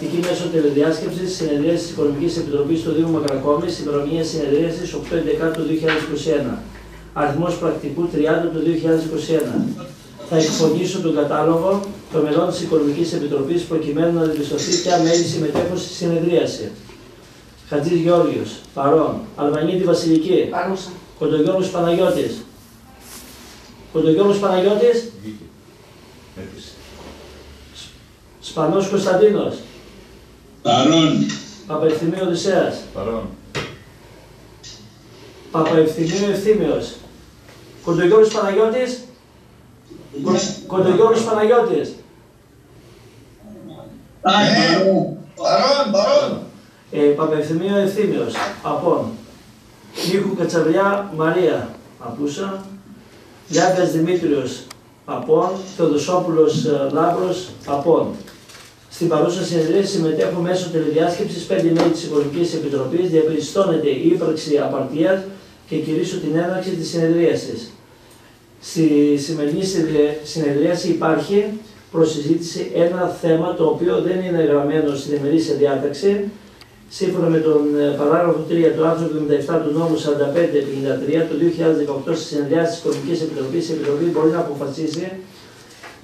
τακτική μέσω τηλεδιάσκεψης συνεδρία της Οικονομικής Επιτροπής του Δήμου Μακρακόμης, ημερομηνία συνεδρίασης 8 του 2021. Αριθμός πρακτικού 30 του 2021. Θα εκφωνήσω τον κατάλογο των μελών της Οικονομικής Επιτροπής προκειμένου να διαπιστωθεί ποια μέλη συμμετέχουν στη συνεδρίαση. Χατζής Γεώργιος, παρόν. Αλβανίδη Βασιλική. Παρούσα. Κοντογιώργος Παναγιώτης. Κοντογιώργος Παναγιώτης. Σπανός Κωνσταντίνος. Παρόν. Παπαευθυμίου Οδυσσέας. Παρόν. Παπαευθυμίου Ευθύμιος. Κοντογιώργος Παναγιώτης. Κοντογιώργος Παναγιώτης. Παρόν, παρόν. Ε, Παπαευθυμίου Ευθύμιος. Απόν. Νίκου Κατσαβριά Μαρία. Απούσα. Λιάγκας Δημήτριος. Απόν. Θεοδοσόπουλος ε, Λάμπρος. Απόν. Στην παρούσα συνεδρία συμμετέχουν μέσω τηλεδιάσκεψης πέντε μέλη της Οικονομικής Επιτροπής. Διαπιστώνεται η ύπαρξη απαρτίας και κηρύσω την έναρξη της συνεδρίαση. Στη σημερινή συνεδρίαση υπάρχει προσυζήτηση ένα θέμα το οποίο δεν είναι γραμμένο στην ημερήσια διάταξη. Σύμφωνα με τον ε, παράγραφο 3 του άρθρου 77 του νόμου 4553 του 2018 στη συνεδριάση της Οικονομικής Επιτροπής, η Επιτροπή μπορεί να αποφασίσει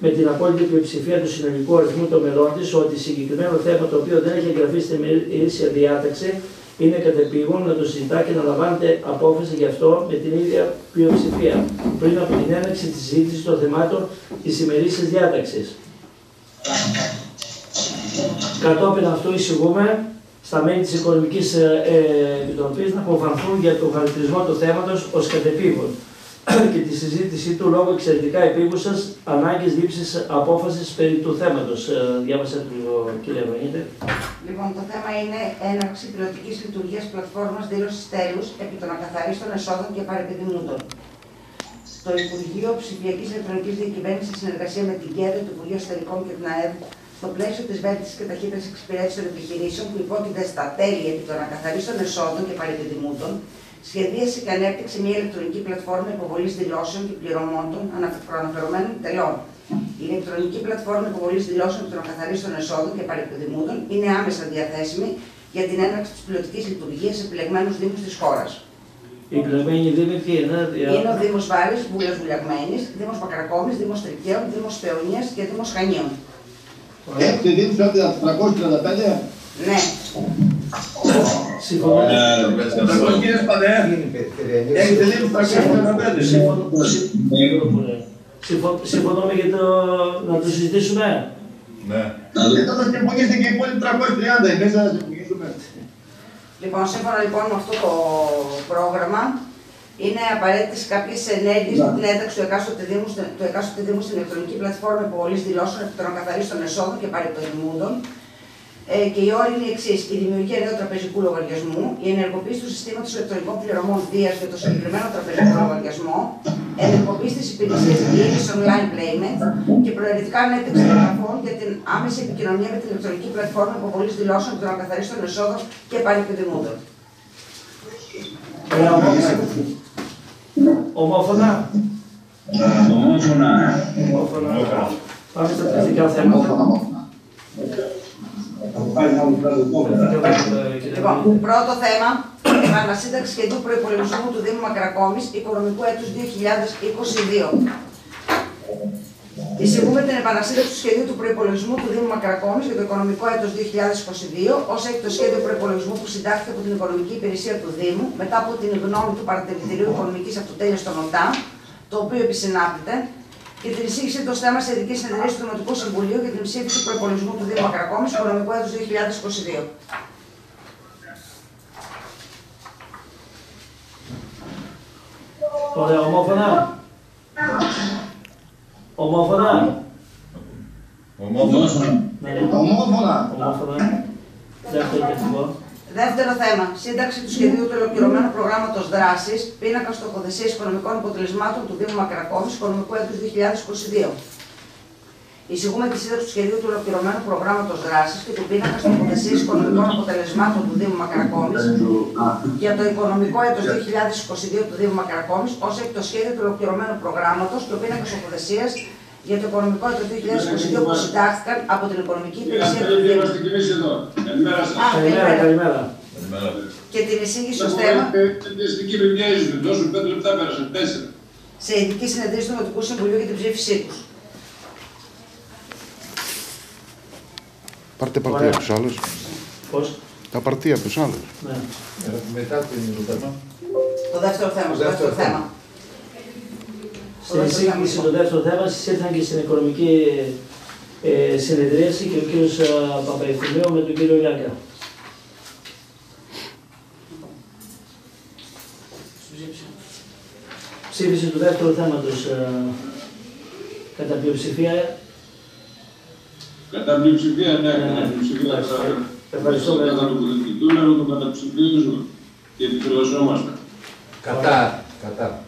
με την απόλυτη πλειοψηφία του συνολικού αριθμού των μελών της ότι συγκεκριμένο θέμα το οποίο δεν έχει εγγραφεί στην ημερήσια διάταξη είναι κατεπήγον να το συζητά και να λαμβάνεται απόφαση γι' αυτό με την ίδια πλειοψηφία πριν από την έναρξη της συζήτησης των θεμάτων της ημερήσιας διάταξης. Κατόπιν αυτού εισηγούμε στα μέλη της Οικονομικής ε, ε, Επιτροπής να αποφανθούν για τον χαρακτηρισμό του θέματος ως κατεπήγον και τη συζήτησή του λόγω εξαιρετικά επίγουσας ανάγκης λήψης απόφασης περί του θέματος. Ε, διάβασα το λίγο, κύριε Ευαγγέλη. Λοιπόν, το θέμα είναι έναρξη πιλωτικής λειτουργίας πλατφόρμας δήλωσης τέλους επί των ακαθαρίστων εσόδων και παρεπιδημούντων. Το Υπουργείο Ψηφιακής Ηλεκτρονική Διακυβέρνησης, σε συνεργασία με την ΚΕΔ, το Υπουργείο Εσωτερικών και την ΑΕΔ, στο πλαίσιο της βέλτιστης και ταχύτερης εξυπηρέτησης των επιχειρήσεων που υπόκειται στα τέλη επί των ακαθαρίστων εσόδων και παρεπιδημούντων, σχεδίασε και ανέπτυξε μια ηλεκτρονική πλατφόρμα υποβολής δηλώσεων και πληρωμών των προαναφερομένων τελών. Η ηλεκτρονική πλατφόρμα υποβολής δηλώσεων των ακαθαρίστων εσόδων και παρεπιδημούντων είναι άμεσα διαθέσιμη για την έναρξη της πιλωτική λειτουργίας σε επιλεγμένους Δήμους της χώρας. Η επιλεγμένη Δήμη ποια είναι, Είναι ο Δήμος Βάρης, Βούλας Βουλιαγμένης, Δήμος Μακρακόμη, Δήμος Τρικαίων, Δήμος Θεωνίας και Δήμος Χανίων. Έχετε δει τους 335. Ναι. Συμφωνώ. Κύριε Σπαδέ, έχετε δει του 335. Συμφωνούμε για το να το συζητήσουμε. Ναι. Θα σας υπογείστε και οι υπόλοιποι 330, εμείς θα σας υπογείσουμε. Λοιπόν, σύμφωνα λοιπόν με αυτό το πρόγραμμα, είναι απαραίτητε κάποιες ενέργειες για την ένταξη του εκάστοτε Δήμου, του εκάστοτε Δήμου στην ηλεκτρονική πλατφόρμα υποβολής δηλώσεων επί των ακαθαρίστων εσόδων και παρεπτοημούντων. Ε, και οι όροι είναι οι εξής: η δημιουργία νέου τραπεζικού λογαριασμού, η ενεργοποίηση του συστήματος ηλεκτρονικών πληρωμών Δία για το συγκεκριμένο τραπεζικό λογαριασμό, ενεργοποίηση της υπηρεσίας διοίκησης online payment και προαιρετικά ανέπτυξη εγγραφών για την άμεση επικοινωνία με την ηλεκτρονική πλατφόρμα υποβολής δηλώσεων των ακαθαρίστων εσόδων και παρεπιδημούντων. Ομόφωνα. Ομόφωνα. Ομόφωνα. Πάμε στα τεχνικά θέματα. Λοιπόν, πρώτο θέμα, επανασύνταξη σχεδίου προπολογισμού του Δήμου Μακρακόμης, οικονομικού έτους 2022. Εισηγούμε την επανασύνταξη του σχεδίου του προπολογισμού του Δήμου Μακρακόμης για το οικονομικό έτος 2022, ως έχει το σχέδιο προπολογισμού που συντάχθηκε από την Οικονομική Υπηρεσία του Δήμου μετά από την γνώμη του Παρατηρητηρίου Οικονομικής Αυτοτέλεια των ΟΤΑ, το οποίο επισυνάπτεται, και την εισήγηση του θέμα σε ειδική συνεδρία του Δημοτικού Συμβουλίου για την ψήφιση του προπολογισμού του Δήμου Μακρακόμη οικονομικού έτους 2022. Ωραία, ομόφωνα. Ομόφωνα. Ομόφωνα. Ναι, ναι. Ομόφωνα. Ομόφωνα. Δεύτερο τεχνικό. Δεύτερο θέμα. Σύνταξη του σχεδίου του ολοκληρωμένου προγράμματος δράσης πίνακας στοχοθεσία οικονομικών αποτελεσμάτων του Δήμου Μακρακόμης οικονομικού έτου 2022. Εισηγούμε τη σύνταξη του σχεδίου του ολοκληρωμένου προγράμματος δράσης και του πίνακας στοχοθεσία οικονομικών αποτελεσμάτων του Δήμου Μακρακόμης για το οικονομικό έτος 2022 του Δήμου Μακρακόμης, ως έχει το σχέδιο του ολοκληρωμένου προγράμματος και ο πίνακας στοχοθεσία για το οικονομικό έτος 2022 που συντάχθηκαν από την Οικονομική Υπηρεσία του Κύριε Δήμου. είμαστε κι εμείς εδώ. Καλημέρα σας. Α, Καλημέρα, καλημέρα. Και την εισήγηση Δεν ως θέμα μπορείτε, την με μοιάζουν. Δώσουν πέντε λεπτά πέρασαν, τέσσερα. σε ειδική συνεδρίαση του Δημοτικού Συμβουλίου για την ψήφισή τους. Πάρτε παρτία Ωραία. από τους άλλους. Πώς; Τα παρτία από τους άλλους. Ναι. Μετά την το θέμα. Το δεύτερο θέμα. Το Το δεύτερο δεύτερο θέμα. Στην εισήγηση το δεύτερο θέμα ήρθαν και στην οικονομική ε, συνεδρίαση και ο κύριος ε, Παπαϊθυμίου με τον κύριο Λιάγκα. Ψήφιση του δεύτερου θέματος ε, κατά πλειοψηφία. Κατά πλειοψηφία, ναι, Ναι, κατά πλειοψηφία. εντάξει, θα- ευχαριστούμε. Κατά το πολιτικό μέρο το καταψηφίζουμε και επιφυλασσόμαστε. Κατά. Κατά.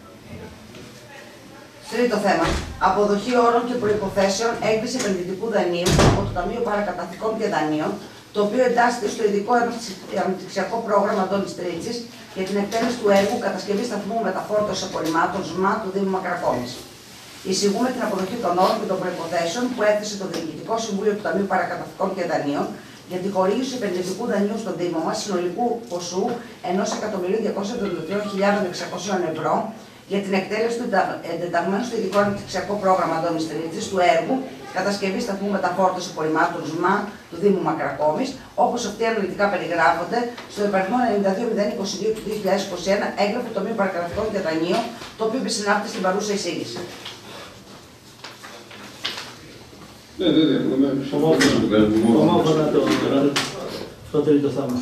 Τρίτο θέμα. Αποδοχή όρων και προποθέσεων έγκριση επενδυτικού δανείου από το Ταμείο Παρακαταθήκων και Δανείων, το οποίο εντάσσεται στο ειδικό αναπτυξιακό πρόγραμμα Αντώνης Τρίτσης για την εκτέλεση του έργου κατασκευής σταθμού μεταφόρτωσης απορριμμάτων ΣΜΑ του Δήμου Μακρακόμης. Εισηγούμε την αποδοχή των όρων και των προποθέσεων που έθεσε το Διοικητικό Συμβούλιο του Ταμείου Παρακαταθήκων και Δανείων για τη χορήγηση επενδυτικού δανείου στον Δήμο μας συνολικού ποσού 1.273.600 ευρώ για την εκτέλεση του εντα- εντεταγμένου στο ειδικό αναπτυξιακό πρόγραμμα Αντώνη Τρίτη του έργου κατασκευή σταθμού μεταφόρτωση απορριμμάτων ΣΜΑ του Δήμου Μακρακόμη, όπω αυτοί αναλυτικά περιγράφονται στο υπαριθμό 92.022 του 2021 έγγραφο του Τομείου Παρακρατικών και Δανείων, το οποίο επισυνάπτει στην παρούσα εισήγηση. Ναι, δεν έχουμε. Ομόφωνα το, το τρίτο θέμα.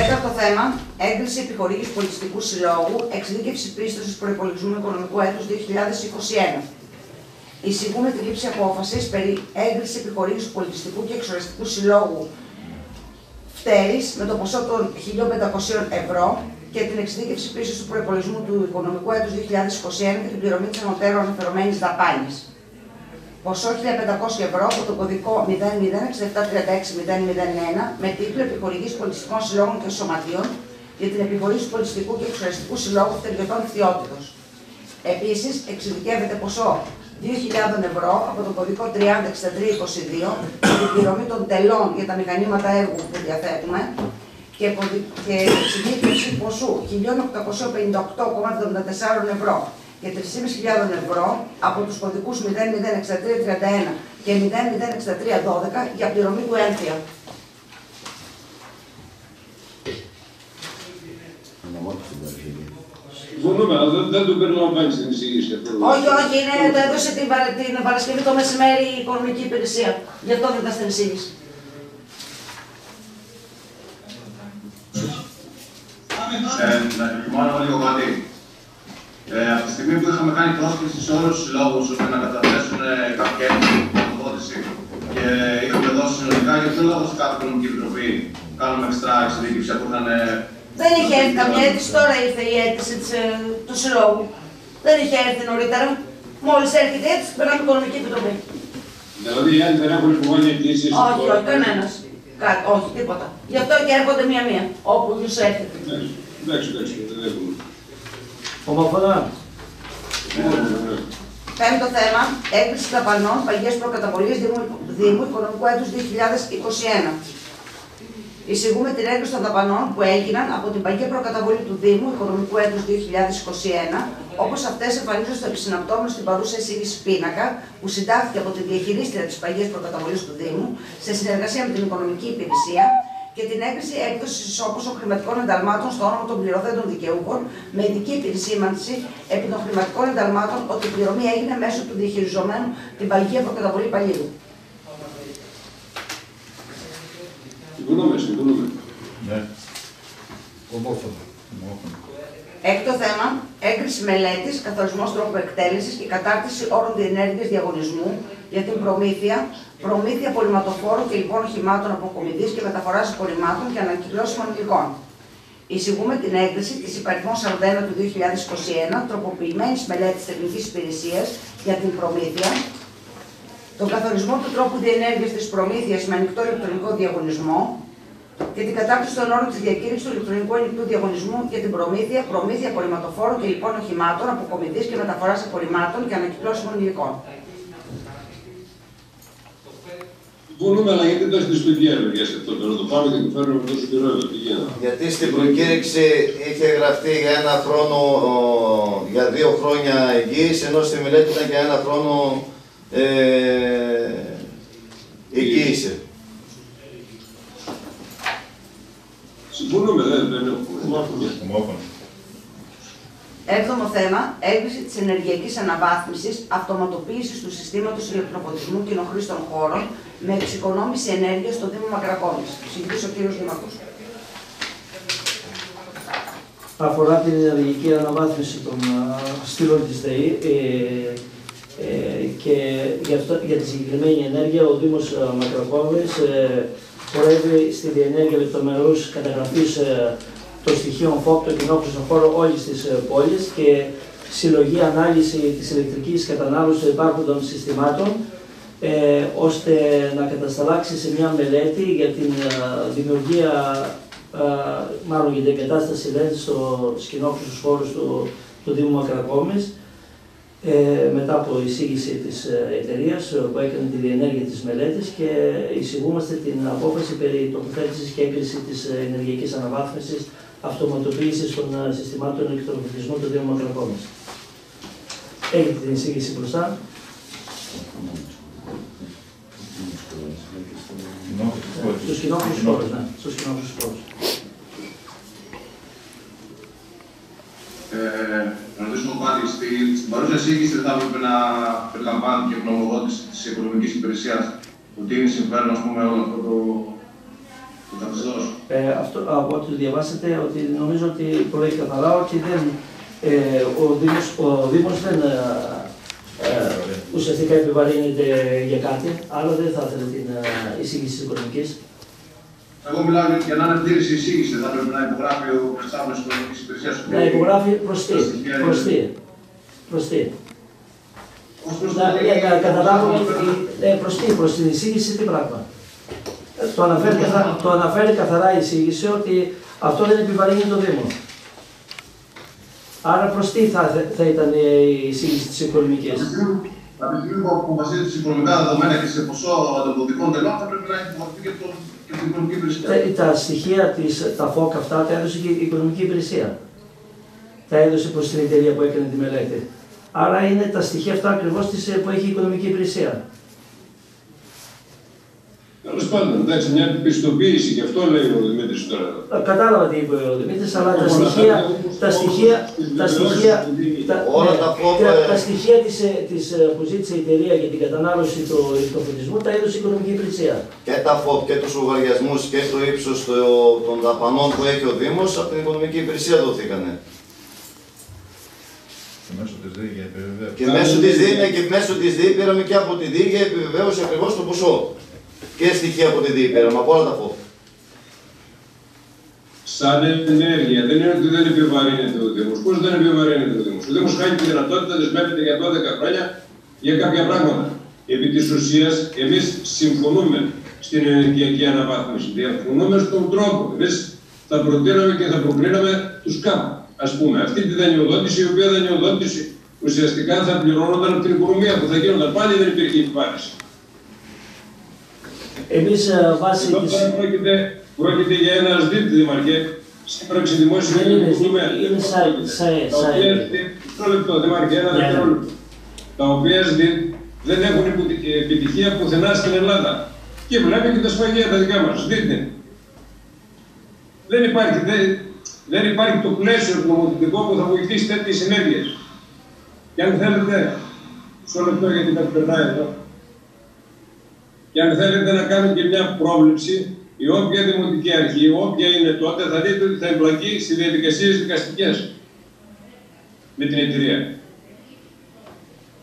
Τέταρτο θέμα, έγκριση επιχορήγησης πολιτιστικού συλλόγου, εξειδίκευση πίστοσης προπολογισμού οικονομικού έτους 2021. Εισηγούμε τη λήψη απόφασης περί έγκρισης επιχορήγησης πολιτιστικού και εξοραστικού συλλόγου Φτέρης με το ποσό των 1.500 ευρώ και την εξειδίκευση πίσω του προπολογισμού του οικονομικού έτους 2021 και την πληρωμή της ανωτέρω αναφερομένης δαπάνης. Ποσό 1.500 ευρώ από το κωδικό 006736-001 με τίτλο Επιχορηγής Πολιτιστικών Συλλόγων και Σωματείων για την επιχορήγηση του Πολιτιστικού και Εξωτερικού Συλλόγου Θεργετών Θεότητος. Επίσης, εξειδικεύεται ποσό 2.000 ευρώ από το κωδικό 306322 για την πληρωμή των τελών για τα μηχανήματα έργου που διαθέτουμε και, ποδι- και εξειδίκευση ποσού 1.858,74 ευρώ και 3.500 ευρώ από τους κωδικούς 006331 και 006312 για πληρωμή του ένθια. Συμφωνούμε, αλλά δεν, δεν το περιλαμβάνει στην εισήγηση αυτό. Όχι, όχι, είναι, το έδωσε την, Παρα- την Παρασκευή το μεσημέρι η οικονομική υπηρεσία. Γι' αυτό δεν ήταν στην εισήγηση. Ε, να επιμάνω λίγο κάτι. Ε, από τη στιγμή που είχαμε κάνει πρόσκληση σε όλους τους συλλόγους ώστε να καταθέσουν ε, κάποια χρηματοδότηση και είχαμε δώσει συνολικά για ποιο λόγο σε κάθε οικονομική επιτροπή κάνουμε εξτρά εξειδίκευση αφού ήταν. ε, Δεν είχε έρθει καμία αίτηση, τώρα ήρθε η αίτηση της, ε, του συλλόγου. Δεν είχε έρθει νωρίτερα. Μόλις έρχεται η αίτηση, περνάμε οικονομική επιτροπή. Δηλαδή οι άλλοι δεν έχουν υποβάλει αιτήσει. Όχι, όχι, κανένας. Όχι, τίποτα. Γι' αυτό και έρχονται μία-μία, όπου του έρχεται. Εντάξει, εντάξει, δεν έχουμε. Ομόφωνα. Πέμπτο θέμα, έγκριση δαπανών παγιές προκαταβολής Δήμου, Δήμου Οικονομικού έτους 2021. Εισηγούμε την έγκριση των δαπανών που έγιναν από την παγία προκαταβολή του Δήμου Οικονομικού έτους 2021, όπως αυτές εμφανίζονται στο επισυναπτόμενο στην παρούσα εισήγηση πίνακα, που συντάχθηκε από τη διαχειρίστρια της παγίας προκαταβολής του Δήμου, σε συνεργασία με την Οικονομική Υπηρεσία, και την έγκριση έκδοσης ισόποσων χρηματικών ενταλμάτων στο όνομα των πληρωθέντων δικαιούχων με ειδική επισήμανση επί των χρηματικών ενταλμάτων ότι η πληρωμή έγινε μέσω του διαχειριζομένου την παγία προκαταβολή υπαλλήλου. Συμφωνούμε, συμφωνούμε. Ναι. Ομόφωνα. Ομόφωνα. Έκτο θέμα, έγκριση μελέτης, καθορισμός τρόπου εκτέλεσης και κατάρτιση όρων διενέργεια διαγωνισμού για την προμήθεια, προμήθεια απορριμματοφόρων και λοιπόν οχημάτων αποκομιδής και μεταφοράς απορριμμάτων και ανακυκλώσιμων υλικών. Εισηγούμε την έγκριση της υπαριθμών 41 του 2021 τροποποιημένης μελέτης τεχνικής υπηρεσίας για την προμήθεια, τον καθορισμό του τρόπου διενέργειας της προμήθειας με ανοιχτό ηλεκτρονικό διαγωνισμό, και την κατάρτιση των όρων της διακήρυξης του ηλεκτρονικού ανοιχτού διαγωνισμού για την προμήθεια, προμήθεια απορριμματοφόρων και λοιπόν οχημάτων, αποκομιδής και μεταφοράς απορριμμάτων και ανακυκλώσιμων υλικών. Συμφωνούμε, αλλά γιατί το έχετε στο διάρκεια σε αυτό. Να το πάμε και το φέρνουμε τόσο καιρό εδώ. Τι γίνεται. Γιατί στην προκήρυξη είχε γραφτεί για ένα χρόνο, ο, για δύο χρόνια εγγύηση, ενώ στη μελέτη ήταν για ένα χρόνο ε, εγγύηση. Συμφωνούμε, δεν, δεν έχουμε. Ομόφωνα. Έβδομο θέμα, έγκριση της ενεργειακής αναβάθμισης, αυτοματοποίησης του συστήματος ηλεκτροφωτισμού κοινοχρήστων χώρων με εξοικονόμηση ενέργειας στο Δήμο Μακρακόμης. Συγκρίσει ο κ. Δημαρχό. αφορά την ενεργειακή αναβάθμιση των α, στήλων της ΔΕΗ ε, ε, και για, αυτό, για τη συγκεκριμένη ενέργεια ο Δήμος α, Μακρακόβης ε, χορεύει στη διενέργεια λεπτομερούς καταγραφής ε, των στοιχείων ΦΟΠ των κοινόχρηστων χώρων όλης της ε, πόλης και συλλογή ανάλυση της ηλεκτρικής κατανάλωσης των υπάρχοντων συστημάτων ε, ώστε να κατασταλάξει σε μια μελέτη για την α, δημιουργία α, μάλλον για την εγκατάσταση LED στο σκηνόχρηστους χώρους του, του Δήμου Μακρακόμης ε, μετά από εισήγηση της ε, εταιρείας ε, που έκανε τη διενέργεια της μελέτης και εισηγούμαστε την απόφαση περί τοποθέτησης και έγκριση της ε, ενεργειακής αναβάθμισης αυτοματοποίησης των ε, συστημάτων ηλεκτροφωτισμού του Δήμου Μακρακόμης. Έχετε την εισήγηση μπροστά. Στους κοινόχρηστους χώρους, ναι. Στους κοινόχρηστους χώρους. Ε, να ρωτήσω κάτι. Στην, στην παρούσα εισήγηση δεν θα έπρεπε να περιλαμβάνει και γνωμοδότηση της οικονομικής υπηρεσίας ότι είναι συμφέρον ας πούμε, όλο αυτό το, το καθεστώ. Ε, αυτό, από ό,τι διαβάσατε, ότι νομίζω ότι πολύ καθαρά ότι δεν, ε, ο, Δήμος, ο Δήμος δεν ε, ε, ουσιαστικά επιβαρύνεται για κάτι, άλλο δεν θα ήθελε την ε, εισήγηση της οικονομικής. Εγώ μιλάω για να είναι πλήρης εισήγηση, θα πρέπει να υπογράφει ο представитель της οικονομική υπηρεσίας του. Να υπογράφει προστή. Προστή. Προστή. Καταλάβουμε ε, προστή, προς την εισήγηση τι πράγμα. Ε, το αναφέρει, καθα... το αναφέρει καθαρά η εισήγηση ότι αυτό δεν επιβαρύνει το Δήμο. Άρα προ τι θα, θα ήταν η εισήγηση της οικονομικής. Από τη στιγμή που βασίζεται σε οικονομικά δεδομένα και σε ποσό ανταποδοτικών τελών, θα πρέπει να έχει υπογραφεί και το και την οικονομική υπηρεσία. Τα, τα στοιχεία της, τα ΦΟΚ αυτά τα έδωσε και η οικονομική υπηρεσία. Τα έδωσε προς την εταιρεία που έκανε τη μελέτη. Άρα είναι τα στοιχεία αυτά ακριβώς της, ε, που έχει η οικονομική υπηρεσία. Τέλος πάντων, εντάξει, μια πιστοποίηση, και αυτό λέει ο Δημήτρης τώρα. Α, Κατάλαβα τι είπε ο Δημήτρης, αλλά τα στοιχεία, τα στοιχεία, τα στοιχεία, τα, Όλα ναι, τα ΦΟΠ, τα, ε, τα στοιχεία της, ε, της, ε, που ζήτησε η εταιρεία για την κατανάλωση του ηλεκτροφωτισμού τα έδωσε η οικονομική υπηρεσία. Και τα ΦΟΠ και τους λογαριασμούς και το ύψος το- των δαπανών που έχει ο Δήμος από την οικονομική υπηρεσία δοθήκανε. Και μέσω της ΔΕΗ για επιβεβαίωση. Και μέσω της ΔΕΗ, ναι, και μέσω της ΔΕΗ πήραμε και από τη ΔΕΗ για επιβεβαίωση ακριβώς το ποσό. Και στοιχεία από τη ΔΕΗ πήραμε, από όλα τα ΦΟΠ. Σαν ενέργεια, δεν είναι ότι δεν επιβαρύνεται ο Δήμος. Πώς δεν επιβαρύνεται ο Δήμος; Ο Δήμος χάνει τη δυνατότητα, δεσμεύεται για 12 χρόνια για κάποια πράγματα. Επί της ουσίας, εμείς συμφωνούμε στην ενεργειακή αναβάθμιση. Διαφωνούμε στον τρόπο. Εμείς θα προτείναμε και θα προκρίναμε τους ΚΑΠ. Α πούμε, αυτή τη δανειοδότηση, η οποία δανειοδότηση ουσιαστικά θα πληρώνονταν από την οικονομία που θα γίνονταν. Πάλι δεν υπήρχε επιβάρηση. Εμείς ε, βάσει Εδώ της... τώρα πρόκειται, πρόκειται για ένα ΣΔΙΤ, Δήμαρχε, σύμπραξη δημόσιου Δεν είναι ελληνικού ΣΔΙΤ, τομέα. είναι ΣΑΕ, ΣΑΕ, Τα ΣΑΕ. οποία ΣΔΙΤ, μισό λεπτό, Δήμαρχε, ένα Ναι, ναι. δευτερόλεπτο. Τα οποία ΣΔΙΤ δεν έχουν υπο- επιτυχία πουθενά στην Ελλάδα. Και βλέπετε και τα σφαγεία τα δικά μας, δείτε. Δεν υπάρχει, δεν, δεν υπάρχει το πλαίσιο το νομοθετικό που θα βοηθήσει τέτοιες συνέργειες. Και αν θέλετε, μισό λεπτό γιατί κάτι περνάει εδώ. Και αν θέλετε να κάνουμε και μια πρόβλεψη, η όποια δημοτική αρχή, όποια είναι τότε, θα δείτε ότι θα εμπλακεί σε διαδικασίες δικαστικές με την εταιρεία.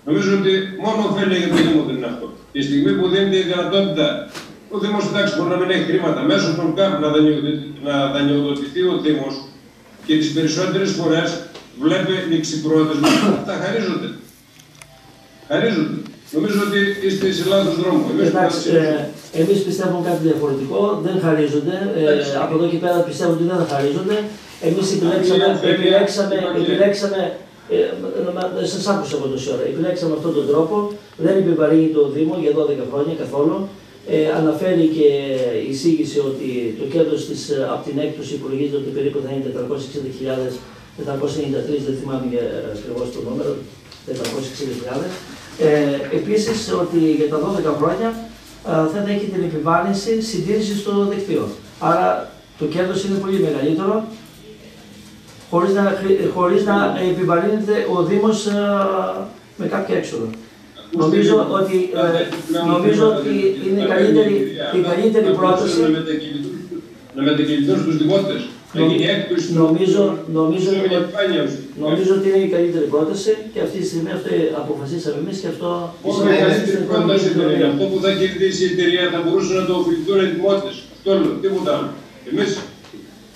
Νομίζω ότι μόνο ωφέλεια για το Δήμο δεν είναι αυτό. Τη στιγμή που δίνεται η δυνατότητα, ο Δήμος εντάξει μπορεί να μην έχει χρήματα, μέσω των ΚΑΠ να, δανειοδοτηθεί, να δανειοδοτηθεί ο Δήμος και τις περισσότερες φορές βλέπει ληξιπρόθεσμα, αυτά χαρίζονται. Χαρίζονται. Νομίζω ότι είστε σε λάθος δρόμο. Εμείς Εντάξει, που ε, εμείς πιστεύουμε κάτι διαφορετικό, δεν χαρίζονται. Ε, Εντάξει. από εδώ και πέρα πιστεύω ότι δεν θα χαρίζονται. Εμείς επιλέξαμε, Αυτή η επιλέξαμε, αφέλεια- επιλέξαμε, ε, ε, σας άκουσα εγώ τόση ώρα, επιλέξαμε αυτόν τον τρόπο, δεν επιβαρύνει το Δήμο για 12 χρόνια καθόλου Ε, αναφέρει και η εισήγηση ότι το κέρδος της ε, από την έκπτωση υπολογίζεται ότι περίπου θα είναι 460.000, 493, δεν θυμάμαι ακριβώς το νούμερο, 460.000. Ε, επίσης ότι για τα 12 χρόνια ε, θα έχει την επιβάρυνση συντήρησης στο δικτύο. Άρα το κέρδος είναι πολύ μεγαλύτερο χωρίς να, χρη- χωρίς να επιβαρύνεται ο Δήμος ε, με κάποια έξοδο. Νομίζω ότι, ε, νομίζω ότι είναι η καλύτερη, η καλύτερη πρόταση. Να μετακινηθούν- Να μετακινηθούν στους δημότες. Να γίνει έκπτωση του- Νομίζω, νομίζω, σε όλη ότι- επιφάνεια ουσιαστικά. νομίζω ότι είναι η καλύτερη πρόταση και αυτή τη στιγμή αυτό αποφασίσαμε εμείς και αυτό Όχι ισχύει η και καλύτερη στην πρόταση δεν είναι. Επιτροπή. Αυτό που θα κερδίσει η εταιρεία θα μπορούσαν να το οφειληθούν οι δημότες. Αυτό λέω, τίποτα άλλο. Εμείς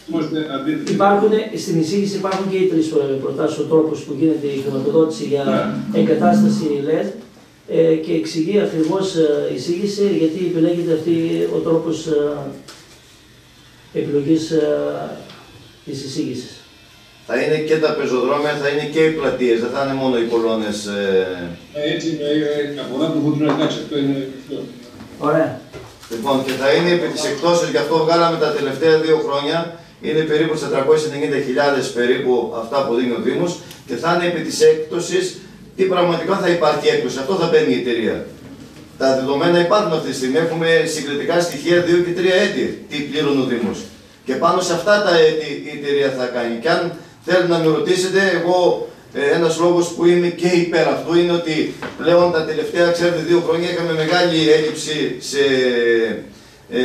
είμαστε αντίθετοι. Υπάρχουν, στην εισήγηση υπάρχουν και οι τρεις προτάσεις, ο τρόπος που γίνεται η χρηματοδότηση για εγκατάσταση LED ε, και εξηγεί ακριβώς ε, η εισήγηση γιατί επιλέγεται αυτή ο τρόπος ε, επιλογής ε, της εισήγησης. Θα είναι και τα πεζοδρόμια, θα είναι και οι πλατείες, δεν θα είναι μόνο οι κολόνες. ε, Ε, Έτσι είναι, ε, από εδώ που έχουν εντάξει, αυτό είναι αυτό. Ωραία. Λοιπόν, και θα είναι επί της εκτόσεως, γι' αυτό βγάλαμε τα τελευταία δύο χρόνια, είναι περίπου 490.000 περίπου αυτά που δίνει ο Δήμος και θα είναι επί της έκπτωσης τι πραγματικά θα υπάρχει έκπτωση. Αυτό θα παίρνει η εταιρεία. Τα δεδομένα υπάρχουν αυτή τη στιγμή. Έχουμε συγκριτικά στοιχεία 2 και 3 έτη τι πλήρωνε ο Δήμος. Και πάνω σε αυτά τα έτη η εταιρεία θα κάνει. Και αν θέλετε να με ρωτήσετε, εγώ ε, ένας λόγος που είμαι και υπέρ αυτού είναι ότι πλέον τα τελευταία, ξέρετε, δύο χρόνια είχαμε μεγάλη έλλειψη σε, ε,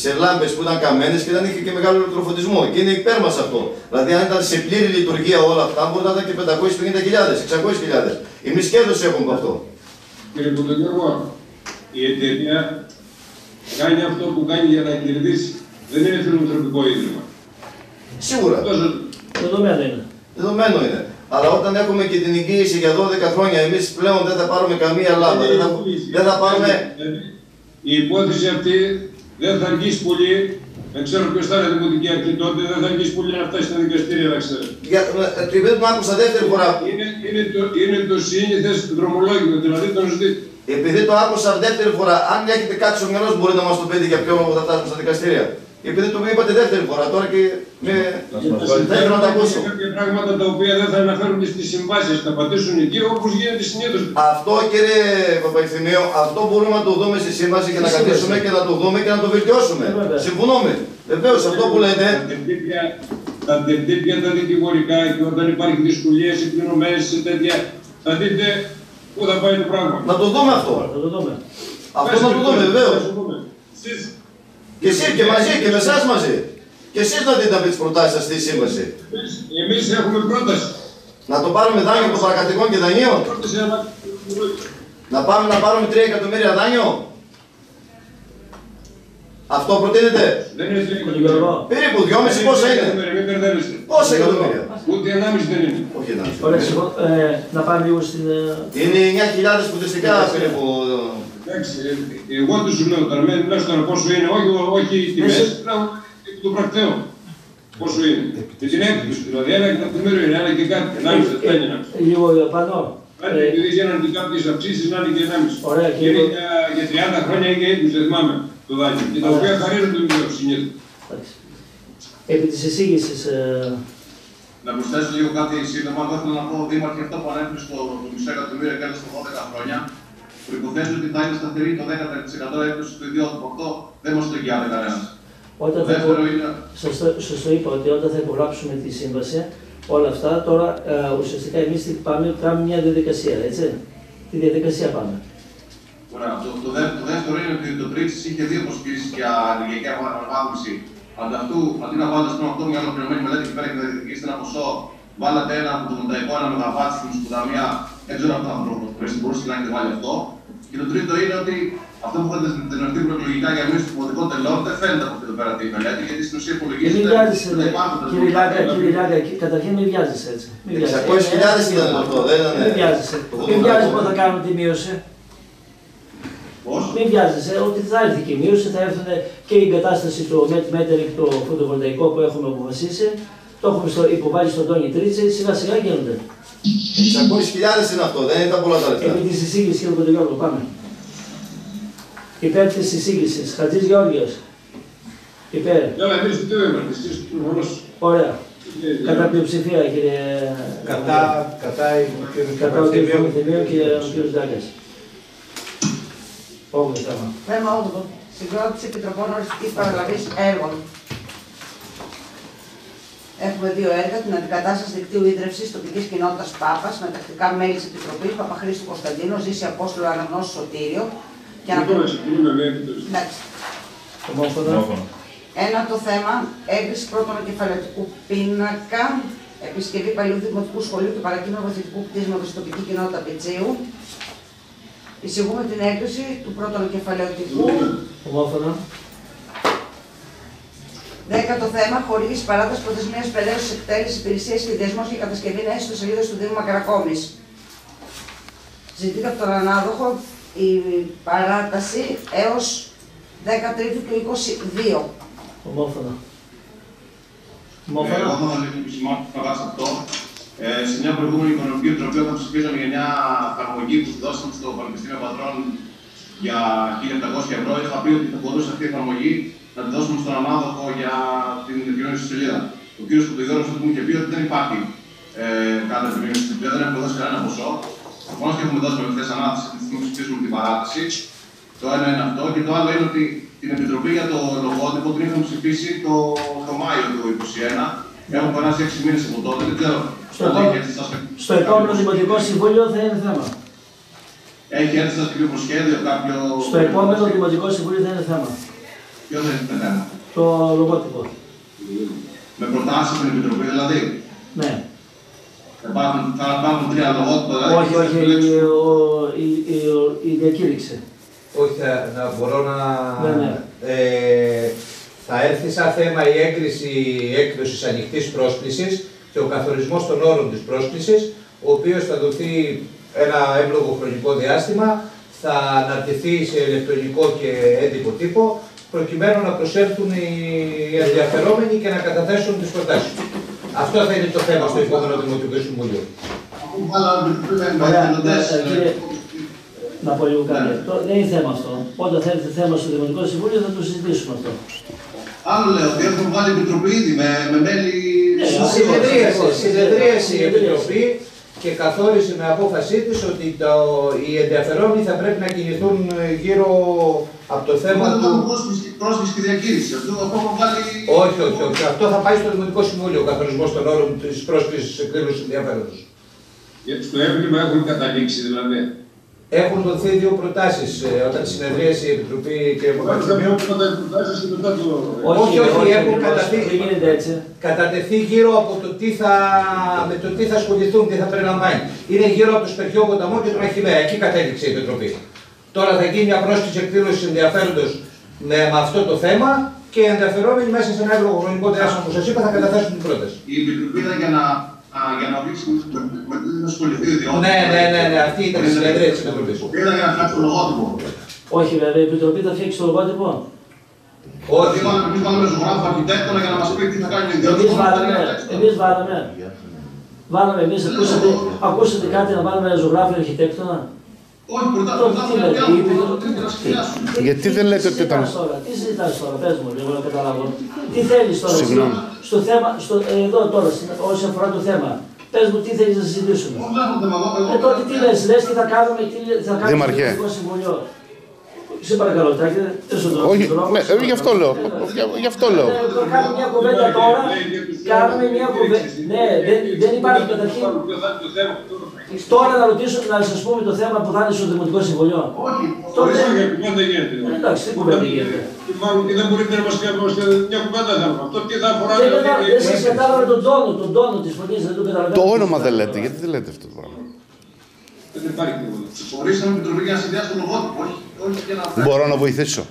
σε λάμπες που ήταν καμένες και δεν είχε και μεγάλο ηλεκτροφωτισμό. Και είναι υπέρ μας αυτό. Δηλαδή, αν ήταν σε πλήρη λειτουργία όλα αυτά, μπορεί να ήταν και 550.000, 600.000. Εμείς κέρδος έχουμε από αυτό. Κύριε Κοντογιώργο, η εταιρεία κάνει αυτό που κάνει για να κερδίσει. Δεν είναι φιλανθρωπικό ίδρυμα. Σίγουρα. Τόσο Δεδομένο είναι. Δεδομένο είναι. Αλλά όταν έχουμε και την εγγύηση για 12 χρόνια, εμείς πλέον δεν θα πάρουμε καμία λάμπα. Δεν θα, δεν θα πάρουμε. Δηλαδή, Η υπόθεση αυτή δεν θα αργήσει πολύ. Δεν ξέρω ποιος θα είναι δημοτική αρχή τότε, δεν θα αργήσει πολύ να φτάσει στα δικαστήρια, να ξέρετε. Για, ε, επειδή τον άκουσα δεύτερη φορά, Είναι, είναι, το, είναι το σύνηθε δρομολόγιο, δηλαδή τον ζητή. επειδή το άκουσα δεύτερη φορά, αν έχετε κάτι στο μυαλό σας, μπορείτε να μας το πείτε για ποιο λόγο θα φτάσουμε στα δικαστήρια. Επειδή το είπατε δεύτερη φορά, τώρα και με... δεν θέλω να τα ακούσω. Κάποια πράγματα τα οποία δεν θα αναφέρονται στις συμβάσεις, θα πατήσουν εκεί όπως γίνεται συνήθως. Αυτό κύριε Παπαϊθυμίου, αυτό μπορούμε να το δούμε στη σύμβαση και να Στη σύμβαση. καθίσουμε και να το δούμε και να το βελτιώσουμε. Ε, βέβαια. Συμφωνούμε. Βεβαίως αυτό που λέτε, Τα τερτύπια, τα τερτύπια τα δικηγορικά και όταν υπάρχει δυσκολίες ή πληρωμένε ή τέτοια, θα δείτε πού θα πάει το πράγμα. να το δούμε αυτό. Θα το δούμε. Αυτό να το δούμε βεβαίως. Θα το δούμε. Εσείς, Και εσύ και μαζί και με εσάς μαζί. Και εσείς να δείτε από τις προτάσεις σας στη σύμβαση. εμείς- Εμείς έχουμε πρόταση. Να το πάρουμε δάνειο των παρακατοικών και δανείων; Πρόταση να Να πάμε να πάρουμε 3 εκατομμύρια δάνειο; Αυτό προτείνετε; Δεν είναι τρία Τον Γιώργο. Περίπου 2,5 πόσα είναι; Μην μπερδεύεστε. Πόσα εκατομμύρια; Ούτε ενάμιση δεν είναι. Όχι ένα. Ωραία, συμφω- ε, να πάμε λίγο στην... ε, Είναι 9.000 σπουδιστικά περίπου. Εντάξει, ε, εγώ τους σου λέω τώρα, μην μιλάς τώρα πόσο είναι, όχι, όχι οι τιμές, Εσύ- λέω επί το πρακτέο. Πόσο είναι. Και την έκπτωση, δηλαδή ένα εκατομμύριο είναι, ένα και κάτι, ενάμιση, ε, δεν είναι. ε, Λίγο πάνω. Άντε, Ε, επειδή γίνανε και κάποιες αυξήσεις, να είναι και ενάμιση. Ωραία, Και και είναι εγώ- για, για 30 χρόνια ή για 20, δεν θυμάμαι το δάνειο. Και τα Ωραία. οποία χαρίζουν τον ιδιό συνήθως. εντάξει. Επί της εισήγησης, ε, Να προσθέσω λίγο κάτι σύντομα. Εγώ ήθελα να πω, Δήμαρχε, αυτό που ανέφερε στο το μισό εκατομμύριο κέρδο στο 12 χρόνια, προποθέτει ότι θα είναι σταθερή το 10% έκπτωση του ιδιότυπου. Αυτό δεν μας το εγγυάται κανένας. όταν Το θα, δεύτερο είναι σας, το- σας το είπα ότι όταν θα υπογράψουμε τη σύμβαση, όλα αυτά, τώρα ε, ουσιαστικά εμείς τι πάμε, κάνουμε μια διαδικασία, έτσι. Τη διαδικασία πάμε. Ωραία. Το, το, δε, το δεύτερο είναι ότι το Τρίτσι είχε δύο προσκλήσεις για ενεργειακή αναβάθμιση. Ανταυτού, αντί να βάλετε στον αυτό μια ολοκληρωμένη μελέτη και πέρα και να διεκδικήσετε ένα ποσό, βάλατε ένα από το μονταϊκό, ένα μεγαβάτ στην σπουδαμία. Δεν ξέρω αν θα μπορούσατε να έχετε βάλει αυτό. Και το τρίτο είναι ότι αυτό που είχατε δεσμευτεί προεκλογικά για μείωση του δημοτικών τελών δεν φαίνεται από αυτή εδώ πέρα τη μελέτη, γιατί στην ουσία Και μην υπολογίζεται. βιάζεσαι, ότι ρε. υπάρχουν τα κύριε Λάγκα, δημοτικά κύριε τέλη. Λάγκα, κι- καταρχήν μην βιάζεσαι έτσι. Μην βιάζεσαι. 600.000 Ε, ήταν ε, αυτό, δεν ήταν- Μην βιάζεσαι. Το Μην δούμε βιάζεσαι αυτό. πότε θα κάνουμε τη μείωση. Πώς; Μην βιάζεσαι ότι θα έρθει και η μείωση, θα έρθουν και η εγκατάσταση του Met Metering, το φωτοβολταϊκό που έχουμε αποφασίσει. Το έχουμε στο, υποβάλει στον Τόνι Τρίτση, σιγά σιγά γίνονται. 600.000 είναι αυτό, δεν ήταν πολλά τα λεφτά. Επί της εισήγησης, κύριε Κοντογιώργο, πάμε. Υπέρ της εισήγησης. Χατζής Γεώργιος. Υπέρ. Καλά, εμείς δεν είμαστε, εσείς προφανώς. Ωραία. ε, Κατά πλειοψηφία κύριε. Κατά, κατά η κύριος Κατά ο κύριος Παπαθήμιου. Παπαθημίου και ο κύριος Ντάκας. Όγδοο θέμα. Θέμα 8. Συγκρότηση επιτροπών οριστική παραλαβής έργων. Έχουμε δύο έργα, την αντικατάσταση δικτύου ίδρυυσης τοπικής κοινότητας Πάπας με τακτικά μέλη της Επιτροπής Παπαχρήστου Κωνσταντίνο, Ζήση Απόστολο Αναγνώση Σωτήριο. Και Λοιπόν, να... να συμφωνούμε με επιτροπή. Εντάξει. Ομόφωνα. Ένα το θέμα, έγκριση πρώτων κεφαλαιοτικού πίνακα, επισκευή παλιού δημοτικού σχολείου και παρακείμενο βοηθητικού κτίσματος στην τοπικής κοινότητας Πιτσίου. Εισηγούμε την έγκριση του πρώτων κεφαλαιοτικού. Ομόφωνα. Δέκατο θέμα, χορήγηση παράταση προθεσμίας περαίωσης εκτέλεσης υπηρεσίας σχεδιασμός και κατασκευή νέας ιστοσελίδας του Δήμου Μακρακόμη. Ζητείται από τον ανάδοχο η παράταση έως 13 του 22. Ομόφωνα. Ε, Εγώ Ομόφωνα. θα ήθελα να επισημάνω καταρχάς αυτό. Ε, σε μια προηγούμενη οικονομική επιτροπή, όταν ψηφίσαμε για μια εφαρμογή που δώσαμε στο Πανεπιστήμιο Πατρών για 1.700 ευρώ, είχα πει ότι θα μπορούσε αυτή η εφαρμογή να τη δώσουμε στον ανάδοχο για την επικοινωνία σελίδα. Ο κ. Κουτιδόρος μου είχε πει ότι δεν υπάρχει ε, κάτω επικοινωνία στη σελίδα, δεν έχουμε δώσει κανένα ποσό. Προφανώ και έχουμε δώσει με ανάθεση τη στιγμή που ψηφίσουμε την παράταση. Το ένα είναι αυτό. Και το άλλο είναι ότι την επιτροπή για το λογότυπο την είχαμε ψηφίσει το, το Μάιο του 2021. Έχουν περάσει 6 μήνες από τότε. Δεν ξέρω. Στο πότε επόμενο- έχει έρθει στα σπε- Στο επόμενο Δημοτικό Συμβούλιο θα είναι θέμα. Έχει έρθει στα κάποιο προσχέδιο, κάποιο. Στο επόμενο Δημοτικό Συμβούλιο θα είναι θέμα. Ποιος δεν είναι θέμα. Το λογότυπο. Με προτάσεις από την επιτροπή δηλαδή; Ναι. Θα υπάρχουν, θα υπάρχουν τρία λογότυπα. Δηλαδή, Όχι, και θα όχι, επιλέξουμε. η, ο- η, η, ο- η διακήρυξη. Όχι, θα, να μπορώ να... Ναι, ναι. Ε, θα έρθει σαν θέμα η έγκριση έκδοσης ανοιχτής πρόσκλησης και ο καθορισμός των όρων της πρόσκλησης, ο οποίος θα δοθεί ένα εύλογο χρονικό διάστημα, θα αναρτηθεί σε ηλεκτρονικό και έντυπο τύπο, προκειμένου να προσέλθουν οι ενδιαφερόμενοι και να καταθέσουν τις προτάσεις τους. Αυτό θα είναι το θέμα στο επόμενο Δημοτικό Συμβούλιο. Αφού βάλαμε την επιτροπή με Ωραία, εθελοντές, ε, κύριε- ε, Να πω λίγο κάτι. Ναι. Το, δεν είναι θέμα αυτό. Όταν θα έρθει θέμα στο Δημοτικό Συμβούλιο θα το συζητήσουμε αυτό. Άλλο λέω ότι έχουμε βάλει επιτροπή ήδη με, με μέλη. Ναι, σίγουρα. Συνεδρίασε, συνεδρίασε η Συνεδρίασε. Επιτροπή και καθόρισε με απόφασή της ότι το, οι ενδιαφερόμενοι θα πρέπει να κινηθούν γύρω από το θέμα Έχουμε του... βάλει πρόσκληση, πρόσκληση και διακήρυξης. Αυτό αυτό έχουμε βάλει. Όχι, όχι, όχι. Αυτό θα πάει στο Δημοτικό Συμβούλιο ο καθορισμός των όρων της πρόσκλησης εκδήλωσης ενδιαφέροντος. Γιατί στο έβριμα έχουν καταλήξει δηλαδή. Έχουν δοθεί δύο προτάσεις ε, όταν συνεδρίασε η Επιτροπή και Όχι, θα Παπαδημίου. πω πρώτα τις προτάσεις και μετά το... Όχι, όχι, έχουν ακριβώς. καταφύγει. Δεν γίνεται έτσι. κατατεθεί γύρω από το τι θα, με το τι θα ασχοληθούν, τι θα περιλαμβάνει. Είναι γύρω από το Σπερχιό Ποταμό και τον Αχημέα. Εκεί κατέληξε η Επιτροπή. Τώρα θα γίνει μια πρόσκληση εκδήλωση ενδιαφέροντος με, με αυτό το θέμα και οι ενδιαφερόμενοι μέσα σε ένα εύλογο χρονικό διάστημα που σας είπα θα καταθέσουν την πρόταση. Η επιτροπή ήταν για να, α, για να δείξει με με τι θα ασχοληθεί ο ιδιότητα. Ναι, ναι, ναι, ναι, αυτή ήταν η συνεδρία της Επιτροπής. Ήταν για να φτιάξει το λογότυπο. Όχι βέβαια, η Επιτροπή θα φτιάξει το λογότυπο. Όχι, Εμεί βάλαμε, εμείς βάλαμε ζωγράφο αρχιτέκτονα για να μας πει τι θα κάνει ο ιδιότητα. Εμείς βάλαμε, εμείς βάλαμε. Βάλαμε εμείς, ακούσατε, ακούσατε κάτι να βάλουμε ένα ζωγράφο αρχιτέκτονα; Όχι, πρωτά Τότε πρωτά τι θα λέτε, πιάσουμε, είπε- πρώτα τρίτη να σχεδιάσουμε. Γιατί δεν λέτε ότι ήταν. Τι συζητάς τώρα, τι συζητάς τώρα, πες μου λίγο να καταλάβω. Τι θέλεις τώρα, εσύ, Συγγνώμη. Στο θέμα, στο, ε, εδώ τώρα, στην- όσον αφορά το θέμα. Πες μου τι θέλεις να συζητήσουμε. Όχι, δεν έχω θέμα, εγώ- εγώ- Ε, τότε τι λες, λες τι θα κάνουμε, τι λέ- θα κάνουμε στο Δήμαρχε. Δημοτικό Συμβουλίο. Σε παρακαλώ, Τάκη, έσω το Όχι, το λόγο, ναι, σε ε, γι' αυτό λέω. Γι' γι' αυτό λέω. Ε, θα Κάνουμε μια κουβέντα τώρα, κάνουμε μια κουβέντα. Ναι, δεν, δεν υπάρχει καταρχήν. Ποιο θα είναι το θέμα, αυτό το θέμα. Τώρα να ρωτήσω, να σας πούμε το θέμα που θα είναι στο Δημοτικό Συμβουλίο. Όχι, Τότε, Όχι, κουβέντα δεν γίνεται. εντάξει, τι κουβέντα γίνεται. Και Μάλλον και δεν μπορείτε να μας κάνετε μια κουβέντα θα Αυτό τι θα αφορά. Δεν, δηλαδή, κατα- και- δεν σας κατάλαβα τον τόνο, τον τόνο της φωνής, δεν το καταλαβαίνω. Το όνομα δεν λέτε. Γιατί δεν λέτε αυτό το πράγμα. Δεν υπάρχει τίποτα. ορίσαμε επιτροπή για να συνδυάσει το λογότυπο. Όχι, όχι για να. Μπορώ να βοηθήσω.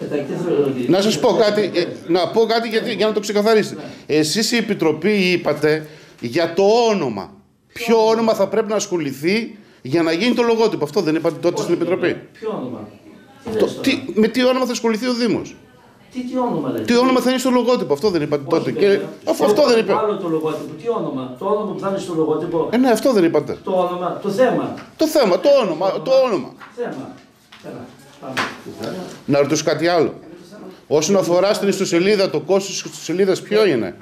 Καταρχήν τι θέλω να Να σας πω κάτι, ε, να πω κάτι γιατί, για να το ξεκαθαρίσετε. Εσείς η Επιτροπή είπατε για το όνομα. Ποιο όνομα θα πρέπει να ασχοληθεί για να γίνει το λογότυπο. Αυτό δεν είπατε τότε στην Επιτροπή. Ποιο όνομα; Τι Το, λες τώρα; τι, με τι όνομα θα ασχοληθεί ο Δήμος; Τι, τι όνομα λέει. Τι όνομα θα είναι στο λογότυπο. Αυτό δεν είπατε τότε. Όχι, Και, βέβαια. αφού αυτό δεν είπε. Άλλο το λογότυπο. Τι όνομα; Το όνομα που θα είναι στο λογότυπο; Ε, ναι, αυτό δεν είπατε. Το όνομα. Το θέμα. Το θέμα, το όνομα, το όνομα. Θέμα. Έλα. Πάμε. Να ρωτήσω κάτι άλλο. Όσον αφορά στην ιστοσελίδα, το κόστος της ιστοσελίδας ποιο είναι.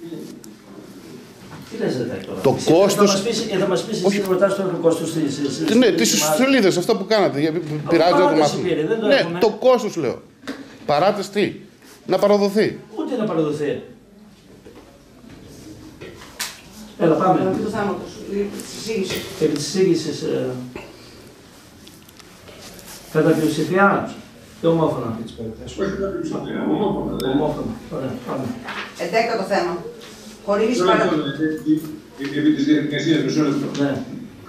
Τι λες ρε τώρα. Το Εσύ κόστος- Θα μας πεις, ε, θα μας πεις εσύ ρωτάς τώρα το κόστος της... της- Ναι, της- τις της- ιστοσελίδες, αυτά που κάνατε. για- Πειράζει να το παράταση μάθουμε. πήρε, δεν το Ναι, έχουμε. το κόστος λέω. Παράταση τι; Να παραδοθεί. Ούτε να παραδοθεί. Έλα πάμε. Επί του θέματος, επί της εισήγησης. Επί της εισήγησης, ε, κατά πλειοψηφία και ομόφωνα. Όχι να πει ψηφία, ομόφωνα. δεν είναι. Ομόφωνα. Ωραία, πάμε. Εντέκατο θέμα. Χορήγηση Μισό παρα... λεπτό, ε, ε, Επί της διαδικασίας, μισό λεπτό. Ναι.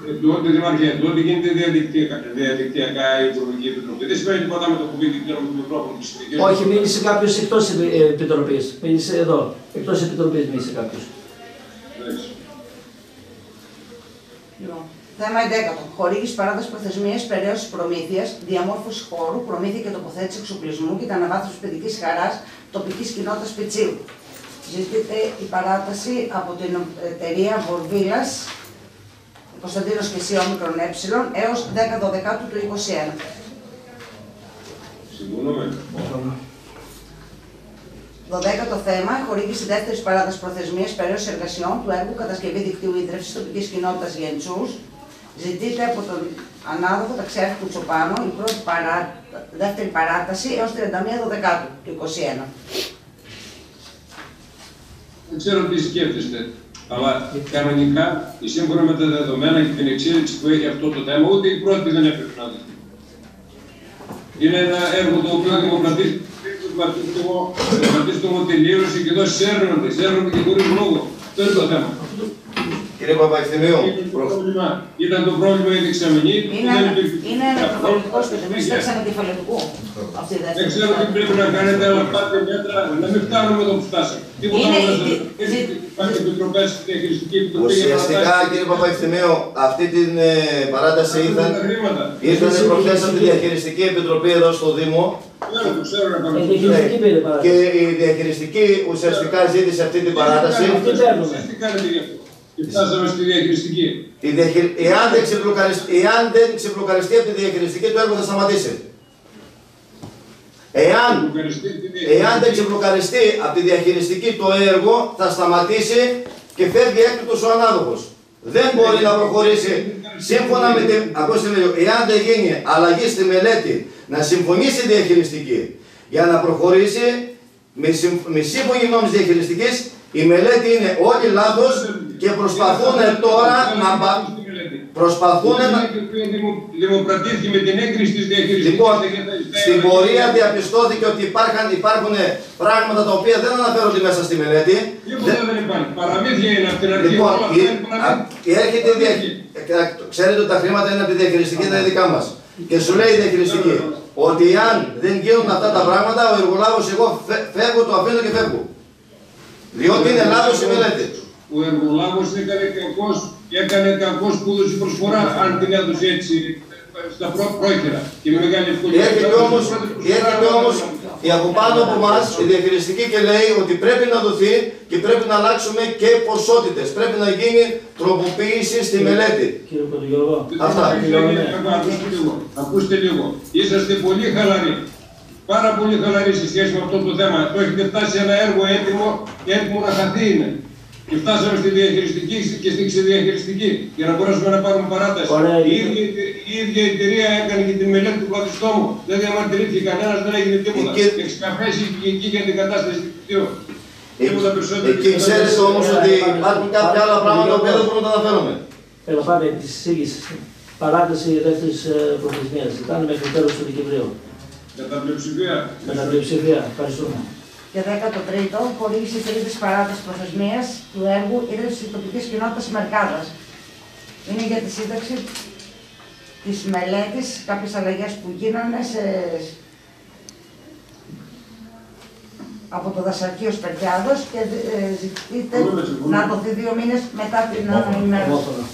Ε, Το ότι Δημάρχε, το ότι γίνεται διαδικτυακά, διαδικτυακά η Υπουργική Επιτροπή δεν σημαίνει τίποτα με το κουμπί και με το μικρόφωνο της συνδικής. Όχι, μίλησε κάποιος εκτός επι- ε, επιτροπής. Μίλησε εδώ. Εκτός επιτροπής μίλησε κάποιος. Εντάξει. Λοιπόν, Θέμα 11. Χορήγηση παράδοση προθεσμία περαίωση προμήθεια, διαμόρφωση χώρου, προμήθεια και τοποθέτηση εξοπλισμού και την αναβάθμιση παιδική χαρά τοπική κοινότητα Πετσίου. Ζητείται η παράταση από την εταιρεία Βορβίλας Κωνσταντίνος και εσύ όμικρον ε έως 10-12 του 2021. Συμφωνούμε. 12ο θέμα, χορήγηση δεύτερης παράτασης προθεσμίας περίοδος εργασιών του έργου κατασκευή δικτύου ίδρυυση τοπικής κοινότητας Γεντσού. Ζητείται από τον ανάδοχο ταξιάρχη του Τσοπάνο η πρώτη παρά... δεύτερη παράταση έως 31 Δεκάτου του 2021. Δεν ξέρω τι σκέφτεστε. Αλλά κανονικά, σύμφωνα με τα δεδομένα και την εξέλιξη που έχει αυτό το θέμα, ούτε η πρώτη δεν έπρεπε να δει. Είναι ένα έργο το οποίο δημοκρατίστηκε τελείωση και εδώ σέρνονται, σέρνονται και χωρίς λόγο. Αυτό είναι το θέμα. Κύριε Παπαϊθυμίου, Ήταν το πρόβλημα, ήταν το πρόβλημα η δεξαμενή. που Είναι, δεν υπήρχε. είναι ένα Αυτό- προφανικό σπίτι, εμεί παίξαμε τη φαλετικού αυτή η Δεν δεύτερη. ξέρω τι πρέπει να κάνετε, αλλά πάτε μέτρα να μην φτάνουμε εδώ που φτάσαμε. Τίποτα Είναι- άλλο δεν ζη- ζη- Υπάρχει επιτροπές στη διαχειριστική επιτροπή. για ουσιαστικά παρατάσεις. κύριε Παπαϊθυμίου, αυτή την ε, παράταση Τα ήρθαν, χρήματα. ήρθαν προχθές από τη Διαχειριστική Επιτροπή εδώ στο Δήμο Ξέρω, το ξέρω να Ε, πάμε. διαχειριστική πήρε παράταση. και η Διαχειριστική ουσιαστικά ζήτησε αυτή την παράταση. Αυτή παίρνουμε. Τι κάνετε γι' αυτό. Και φτάσαμε στη διαχειριστική. Η διαχει- Εάν δεν ξεμπλοκαριστεί, εάν δεν ξεμπλοκαριστεί από τη διαχειριστική, το έργο θα σταματήσει. Εάν, Ευχαριστή τη εάν δεν διαχειριστική. ξεμπλοκαριστεί από τη διαχειριστική το έργο, θα σταματήσει και φεύγει έκτοτος ο ανάδοχος. Δεν μπορεί να προχωρήσει σύμφωνα με την. Ακούστε λίγο, εάν δεν γίνει αλλαγή στη μελέτη να συμφωνήσει η διαχειριστική για να προχωρήσει με, συμ- με σύμφωνη γνώμη της διαχειριστικής, η μελέτη είναι όλοι λάθος και προσπαθούν τώρα να. πα- Προσπαθούν να. Δημοκρατήθηκε με την έγκριση της διαχειριστική. Λοιπόν, στην πορεία διαπιστώθηκε ότι υπάρχουν, υπάρχουν πράγματα τα οποία δεν αναφέρονται μέσα στη μελέτη. Τίποτα δεν υπάρχει. Παραμύθια είναι από την αρχή. Λοιπόν, Όλα αυτά η- είναι α- παραμύθια. έρχεται η δια... ε, Ξέρετε ότι τα χρήματα είναι από τη διαχειριστική, δεν είναι δικά μας. Και σου λέει η διαχειριστική ότι αν δεν γίνουν αυτά τα πράγματα, ο εργολάβος εγώ φε- φεύγω, το αφήνω και φεύγω. Διότι είναι λάθος η μελέτη. Ο εργολάβος έκανε κακός, έκανε κακός που έδωσε προσφορά, αν την έδωσε έτσι στα πρό- πρόχειρα και με μεγάλη ευκολία. Έρχεται όμως, έρχεται όμως η από πάνω από εμά η διαχειριστική και λέει ότι πρέπει να δοθεί και πρέπει να αλλάξουμε και ποσότητες. Πρέπει να γίνει τροποποίηση στη μελέτη. Κύριε Κοντογιώργο. Αυτά. Ακούστε λίγο. Ακούστε λίγο. Είσαστε πολύ χαλαροί. Πάρα πολύ χαλαροί σε σχέση με αυτό το θέμα. Το έχετε φτάσει σε ένα έργο έτοιμο και έτοιμο να χαθεί είναι. Και φτάσαμε στη διαχειριστική και στη ξεδιαχειριστική για να μπορέσουμε να πάρουμε παράταση. Ωραία, η, είναι. ίδια, η ίδια εταιρεία έκανε και τη μελέτη του πλατιστόμου. Δεν διαμαρτυρήθηκε κανένας, δεν έγινε τίποτα. Εκεί- Εξκαφέσει εκεί για την κατάσταση του κτηρίου. Τίποτα περισσότερο. Εκεί ξέρετε όμως ότι υπάρχουν κάποια άλλα πράγματα που δεν μπορούμε να τα αναφέρουμε. Έλα πάμε επί της εισήγησης. Παράταση δεύτερης ε, προθεσμίας. Ζητάνε μέχρι τέλος του Δεκεμβρίου. Κατά πλειοψηφία. Με τα πλειοψηφία. Ευχαριστούμε. Και 13ο, χορήγηση τρίτης παράταση προθεσμίας του έργου ίδρυσης τοπικής κοινότητας Μερκάδα. Είναι για τη σύνταξη της μελέτης, κάποιες αλλαγές που γίνανε σε... από το δασαρκείο Σπερτιάδος και ε, ζητείτε να δοθεί δύο μήνες μετά την ανανημέρωση. Ομόφωνα.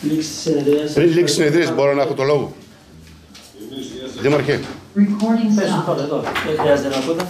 Λήξη της συνεδρίας. Πριν λήξει η συνεδρία, μπορώ να έχω το λόγο. Δήμαρχε. Recording Πες το stopped. τώρα εδώ. Δεν χρειάζεται να ακούτε.